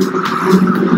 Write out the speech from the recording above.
thank